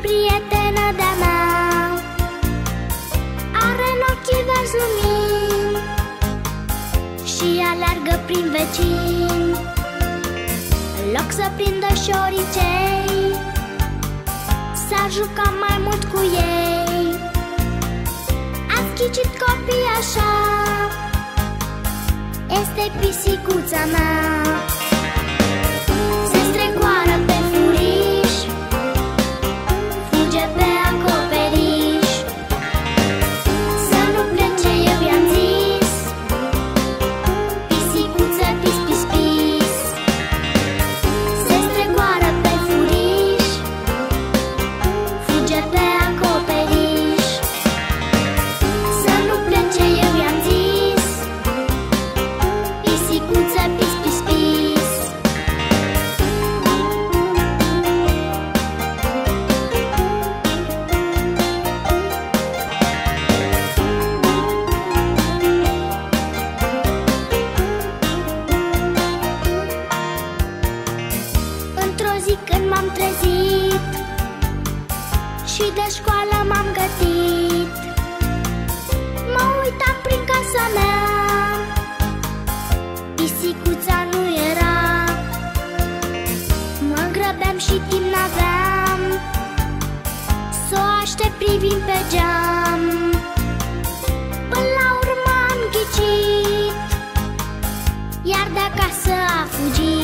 prietenă de-a mea Are în ochii verzi lumini Și alergă prin vecini. În loc să prindă șoricei S-ar juca mai mult cu ei. Ați ghicit copii așa Este pisicuța mea zi când m-am trezit Și de școală m-am gătit m-a uitat prin casa mea Pisicuța nu era. Mă grăbeam și timp n-aveam Să o aștept privind pe geam. Până la urmă am ghicit Iar de acasă a fugit.